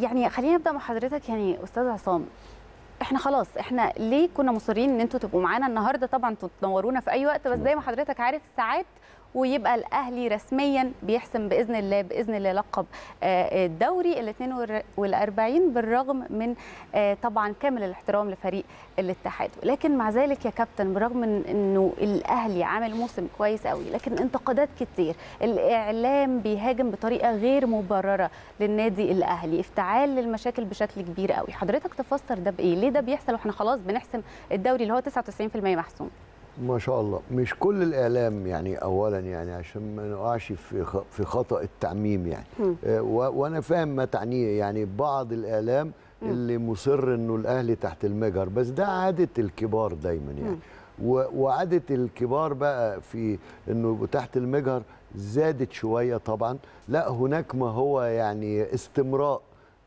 يعني خلينا نبدا مع حضرتك يعني أستاذ عصام إحنا خلاص إحنا ليه كنا مصرين إن أنتوا تبقوا معانا؟ النهارده طبعا تنورونا في أي وقت بس زي ما حضرتك عارف ساعات ويبقى الأهلي رسميا بيحسم بإذن الله بإذن الله لقب آه، الدوري ال 42 بالرغم من آه، طبعا كامل الاحترام لفريق الاتحاد. لكن مع ذلك يا كابتن بالرغم من إنه الأهلي عامل موسم كويس قوي لكن انتقادات كتير الإعلام بيهاجم بطريقة غير مبررة للنادي الأهلي افتعال للمشاكل بشكل كبير قوي. حضرتك تفسر ده بإيه؟ ليه ده بيحصل؟ وإحنا خلاص بنحسم الدوري اللي هو 99% محسوم. ما شاء الله. مش كل الإعلام يعني اولا يعني عشان ما نقعش في في خطأ التعميم يعني. آه، و- وأنا فاهم ما تعنيه يعني بعض الإعلام مم. اللي مصر إنه الأهلي تحت المجهر بس ده عادة الكبار دايما يعني. وعادة الكبار بقى في إنه تحت المجهر زادت شوية طبعا. لا هناك ما هو يعني استمراء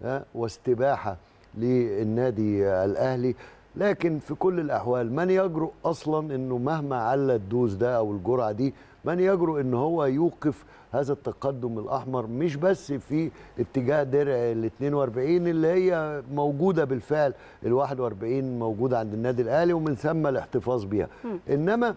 ها، واستباحة للنادي الأهلي. لكن في كل الأحوال من يجرؤ أصلا إنه مهما عل الدوز ده أو الجرعة دي من يجرؤ إن هو يوقف هذا التقدم الأحمر مش بس في اتجاه درع ال 42 اللي هي موجودة بالفعل ال 41 موجودة عند النادي الأهلي ومن ثم الاحتفاظ بها إنما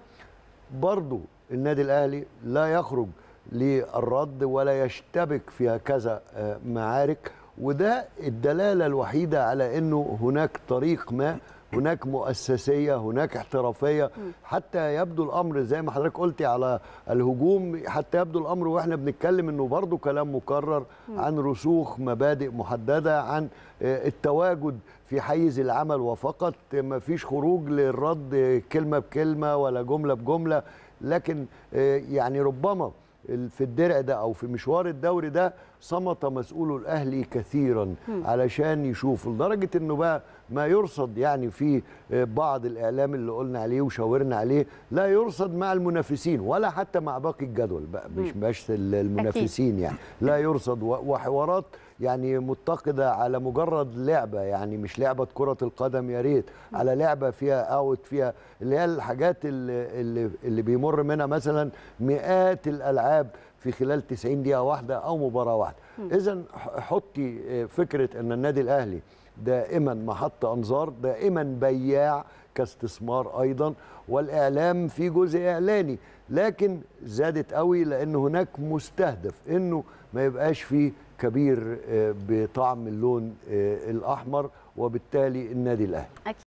برضو النادي الأهلي لا يخرج للرد ولا يشتبك في هكذا آه، معارك وده الدلالة الوحيدة على إنه هناك طريق ما هناك مؤسسية هناك احترافية حتى يبدو الأمر زي ما حضرتك قلتي على الهجوم حتى يبدو الأمر وإحنا بنتكلم إنه برضو كلام مكرر عن رسوخ مبادئ محددة عن آه، التواجد في حيز العمل وفقط ما فيش خروج للرد كلمة بكلمة ولا جملة بجملة لكن آه، يعني ربما في الدرع ده أو في مشوار الدوري ده صمت مسؤول الأهلي كثيرا علشان يشوف لدرجة إنه بقى ما يرصد يعني في آه، بعض الإعلام اللي قلنا عليه وشاورنا عليه لا يرصد مع المنافسين ولا حتى مع باقي الجدول بقى مش بس ال- المنافسين يعني لا يرصد وحوارات يعني متقدة على مجرد لعبة يعني مش لعبة كرة القدم يا ريت على لعبة فيها اوت فيها اللي هي الحاجات اللي, اللي, بيمر منها مثلا مئات الألعاب في خلال 90 دقيقة واحدة أو مباراة واحدة. اذا حطي آه، فكرة إن النادي الأهلي دائما محط أنظار دائما بياع كاستثمار أيضا والإعلام في جزء إعلاني لكن زادت قوي لأن هناك مستهدف إنه ما يبقاش فيه كبير آه، بطعم اللون آه، الأحمر وبالتالي النادي الأهلي.